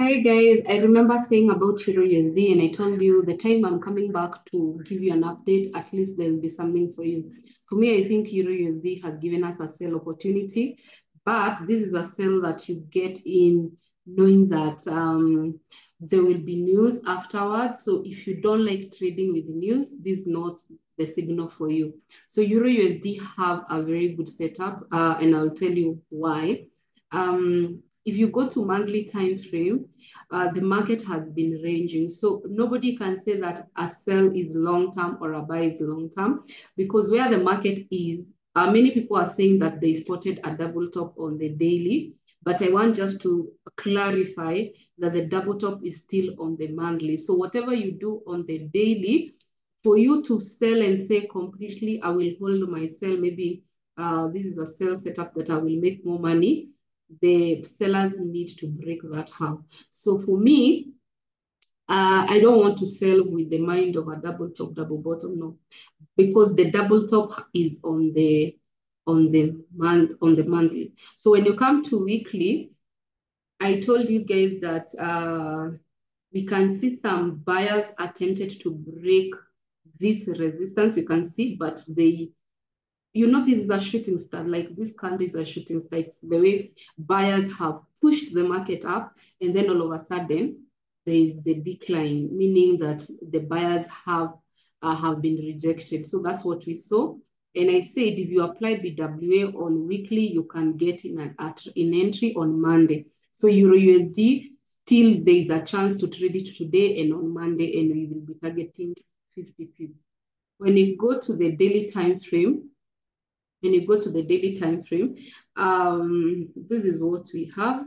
Hi guys, I remember saying about Euro USD and I told you the time I'm coming back to give you an update, at least there'll be something for you. For me, I think Euro USD has given us a sell opportunity, but this is a sell that you get in knowing that um, there will be news afterwards. So if you don't like trading with news, this is not the signal for you. So Euro USD have a very good setup, uh, and I'll tell you why. Um, if you go to monthly time frame, uh, the market has been ranging. So nobody can say that a sell is long term or a buy is long term because where the market is, uh, many people are saying that they spotted a double top on the daily. But I want just to clarify that the double top is still on the monthly. So whatever you do on the daily, for you to sell and say completely, I will hold my sell, maybe uh, this is a sell setup that I will make more money the sellers need to break that half. So for me, uh, I don't want to sell with the mind of a double top, double bottom, no, because the double top is on the on the month on the monthly. So when you come to weekly, I told you guys that uh, we can see some buyers attempted to break this resistance. You can see, but they you know this is a shooting star, like this candle is a shooting star. It's the way buyers have pushed the market up and then all of a sudden there is the decline, meaning that the buyers have uh, have been rejected. So that's what we saw. And I said, if you apply BWA on weekly, you can get in an in entry on Monday. So Euro USD, still there is a chance to trade it today and on Monday, and we will be targeting 50 pips. When you go to the daily time frame, when you go to the daily time frame, um, this is what we have.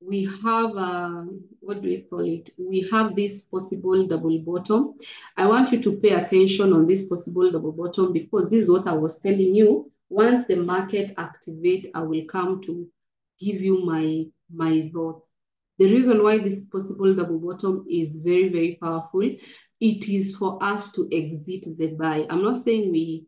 We have, uh, what do we call it? We have this possible double bottom. I want you to pay attention on this possible double bottom because this is what I was telling you. Once the market activate, I will come to give you my, my thoughts. The reason why this possible double bottom is very, very powerful, it is for us to exit the buy. I'm not saying we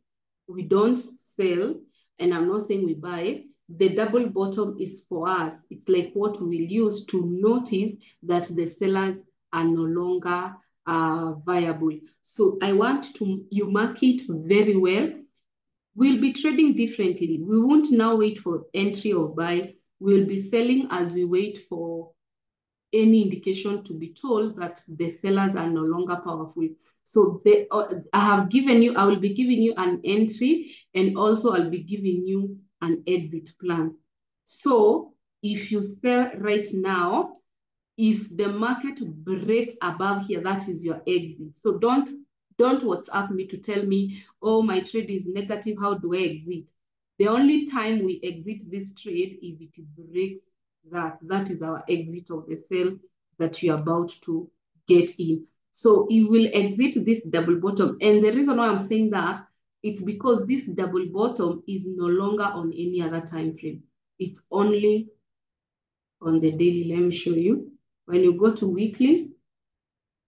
we don't sell, and I'm not saying we buy, the double bottom is for us. It's like what we'll use to notice that the sellers are no longer uh, viable. So I want to, you mark it very well. We'll be trading differently. We won't now wait for entry or buy. We'll be selling as we wait for any indication to be told that the sellers are no longer powerful. So they, uh, I have given you, I will be giving you an entry and also I'll be giving you an exit plan. So if you sell right now, if the market breaks above here, that is your exit. So don't don't WhatsApp me to tell me, oh, my trade is negative. How do I exit? The only time we exit this trade if it breaks that. That is our exit of the sale that you're about to get in. So you will exit this double bottom. And the reason why I'm saying that, it's because this double bottom is no longer on any other time frame. It's only on the daily. Let me show you. When you go to weekly,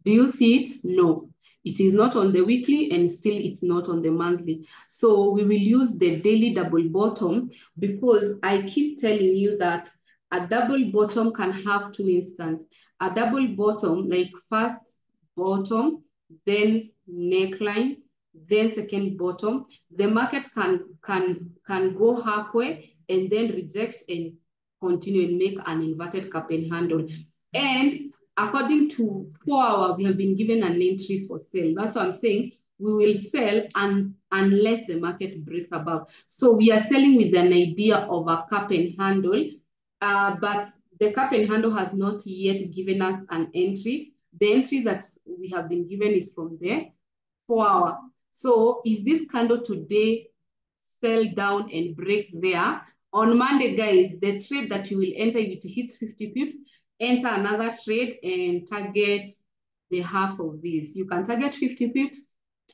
do you see it? No. It is not on the weekly and still it's not on the monthly. So we will use the daily double bottom because I keep telling you that a double bottom can have two instances. A double bottom, like first bottom, then neckline, then second bottom. The market can, can, can go halfway and then reject and continue and make an inverted cup and handle. And according to four hour, we have been given an entry for sale. That's what I'm saying. We will sell and unless the market breaks above. So we are selling with an idea of a cup and handle, uh, but the cup and handle has not yet given us an entry. The entry that we have been given is from there, four hour. So if this candle today sell down and break there, on Monday, guys, the trade that you will enter, if it hits 50 pips, enter another trade and target the half of this. You can target 50 pips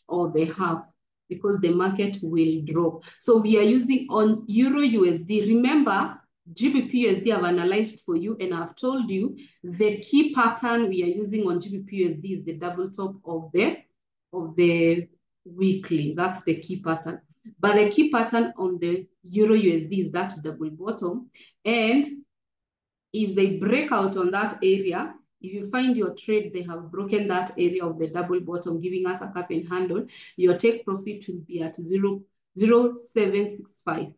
or the half because the market will drop. So we are using on Euro USD. Remember, GBP I've analyzed for you and I've told you the key pattern we are using on GBPUSD is the double top of the of the weekly. That's the key pattern. But the key pattern on the Euro USD is that double bottom. And If they break out on that area, if you find your trade, they have broken that area of the double bottom, giving us a cup and handle, your take profit will be at 0, 0 0.765.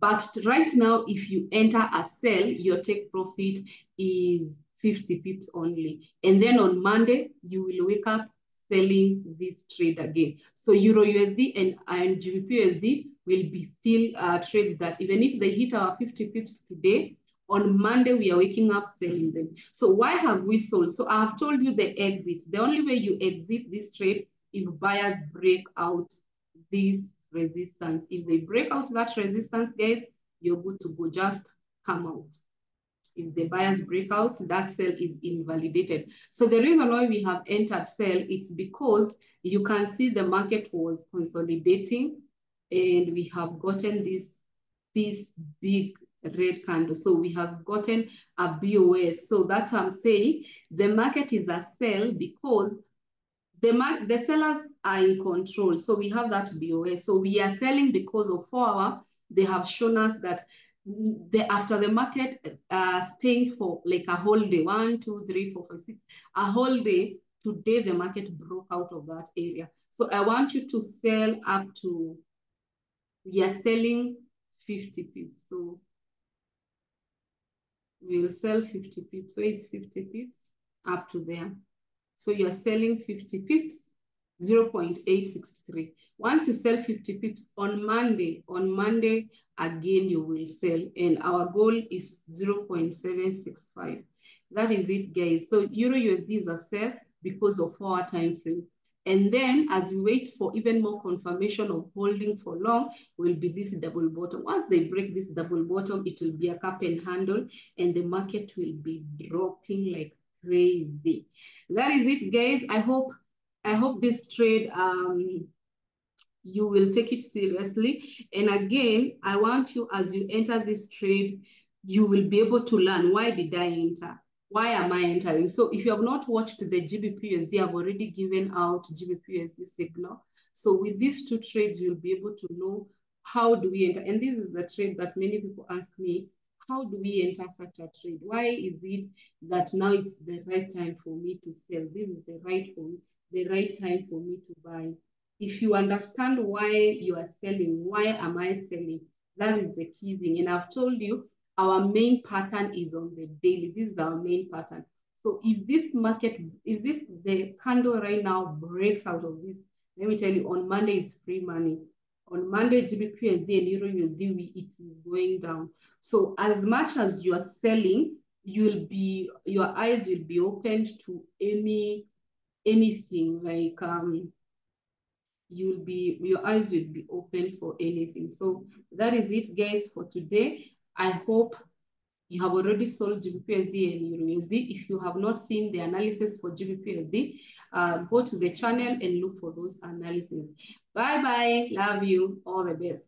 But right now, if you enter a sell, your take profit is 50 pips only. And then on Monday, you will wake up selling this trade again. So Euro USD and, and GBP USD will be still uh, trades that even if they hit our 50 pips today, on Monday, we are waking up selling them. So why have we sold? So I have told you the exit. The only way you exit this trade if buyers break out this resistance. If they break out that resistance, guys, you're good to go. Just come out. If the buyers break out, that sell is invalidated. So the reason why we have entered sell, it's because you can see the market was consolidating and we have gotten this, this big red candle. So we have gotten a BOS. So that's what I'm saying. The market is a sell because the, mark, the sellers are in control. So we have that BOS. So we are selling because of four. They have shown us that the after the market uh, staying for like a whole day, one, two, three, four, five, six, a whole day, today the market broke out of that area. So I want you to sell up to, we are selling 50 pips. So we'll sell 50 pips. So it's 50 pips up to there. So you're selling 50 pips, 0 0.863. Once you sell 50 pips on Monday, on Monday, again, you will sell. And our goal is 0 0.765. That is it, guys. So Euro USD is a sell because of our time frame. And then as we wait for even more confirmation of holding for long, will be this double bottom. Once they break this double bottom, it will be a cup and handle and the market will be dropping like crazy. That is it, guys. I hope I hope this trade um you will take it seriously. And again, I want you as you enter this trade, you will be able to learn why did I enter? why am I entering? So if you have not watched the GBPUSD, I've already given out GBPUSD signal. So with these two trades, you'll be able to know how do we enter. And this is the trade that many people ask me, how do we enter such a trade? Why is it that now it's the right time for me to sell? This is the right for the right time for me to buy. If you understand why you are selling, why am I selling? That is the key thing. And I've told you, our main pattern is on the daily. This is our main pattern. So if this market, if this, the candle right now breaks out of this, let me tell you, on Monday is free money. On Monday, GBPUSD and Euro USD, we, it is going down. So as much as you are selling, you'll be, your eyes will be opened to any, anything like, um, you'll be, your eyes will be open for anything. So that is it, guys, for today. I hope you have already sold GBPUSD and EURUSD. If you have not seen the analysis for GBPUSD, uh, go to the channel and look for those analyses. Bye-bye. Love you. All the best.